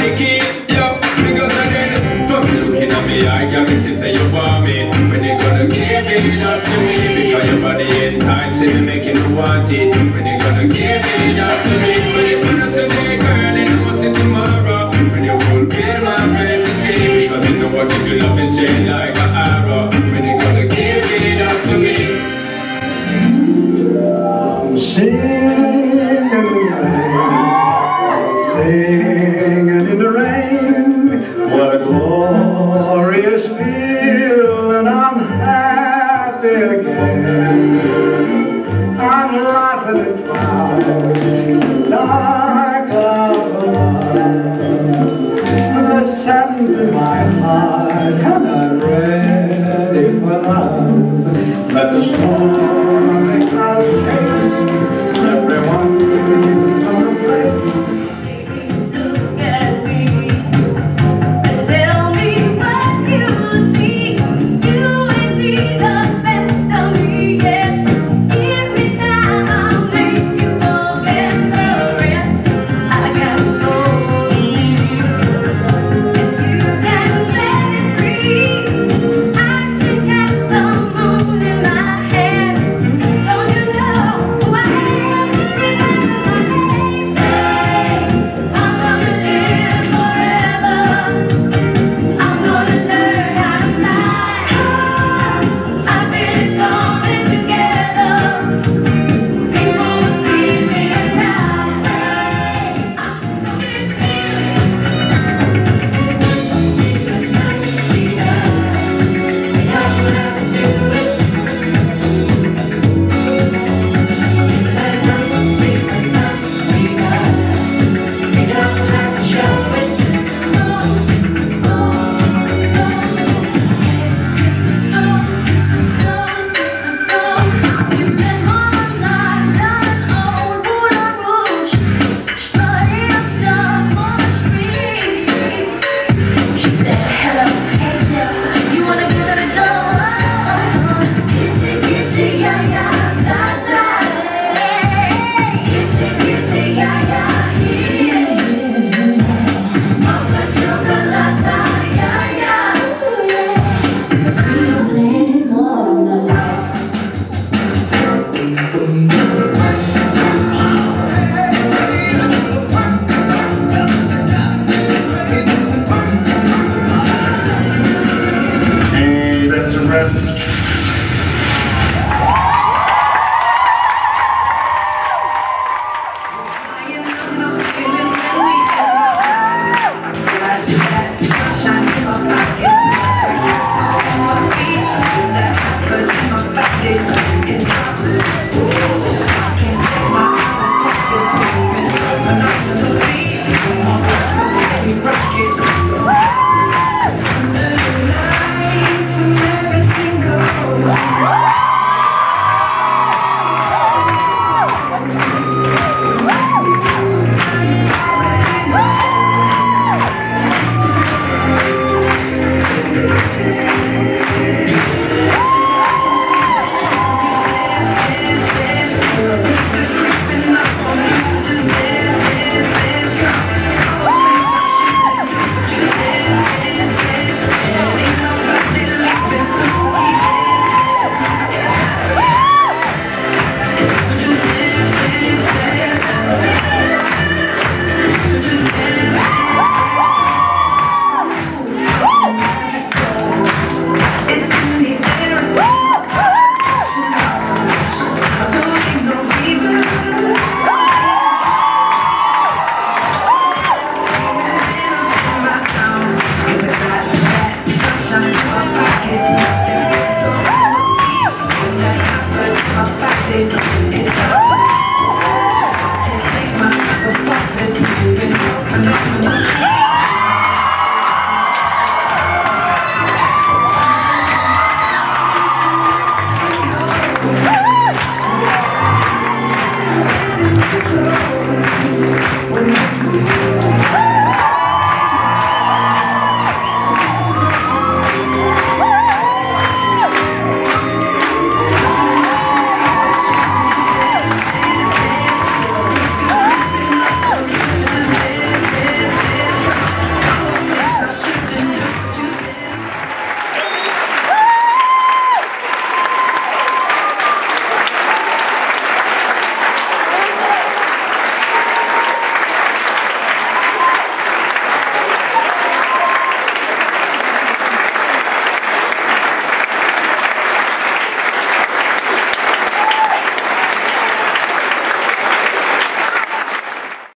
panicky, yo Because again, don't be looking at me I guarantee say you want me. When they gonna give me up to me Sadness in my heart,